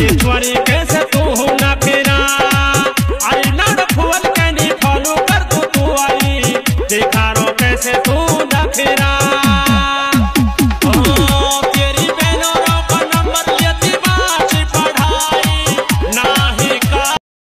Twenty, twenty.